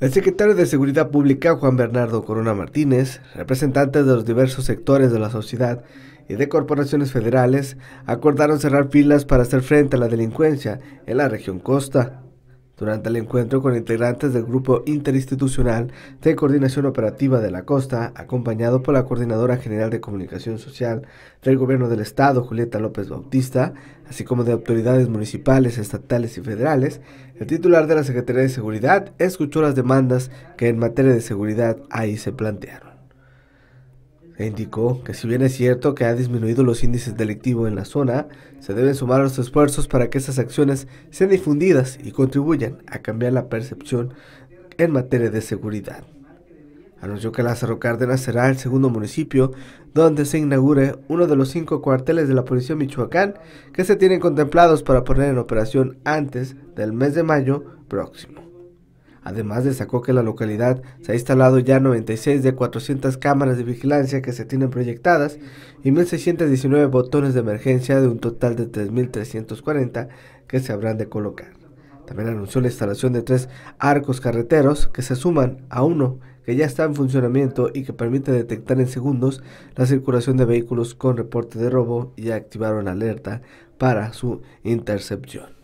El secretario de Seguridad Pública, Juan Bernardo Corona Martínez, representantes de los diversos sectores de la sociedad y de corporaciones federales, acordaron cerrar filas para hacer frente a la delincuencia en la región costa. Durante el encuentro con integrantes del Grupo Interinstitucional de Coordinación Operativa de la Costa, acompañado por la Coordinadora General de Comunicación Social del Gobierno del Estado, Julieta López Bautista, así como de autoridades municipales, estatales y federales, el titular de la Secretaría de Seguridad escuchó las demandas que en materia de seguridad ahí se plantearon. E indicó que si bien es cierto que ha disminuido los índices delictivos en la zona, se deben sumar los esfuerzos para que esas acciones sean difundidas y contribuyan a cambiar la percepción en materia de seguridad. Anunció que Lázaro Cárdenas será el segundo municipio donde se inaugure uno de los cinco cuarteles de la Policía Michoacán que se tienen contemplados para poner en operación antes del mes de mayo próximo. Además destacó que la localidad se ha instalado ya 96 de 400 cámaras de vigilancia que se tienen proyectadas y 1.619 botones de emergencia de un total de 3.340 que se habrán de colocar. También anunció la instalación de tres arcos carreteros que se suman a uno que ya está en funcionamiento y que permite detectar en segundos la circulación de vehículos con reporte de robo y activar una alerta para su intercepción.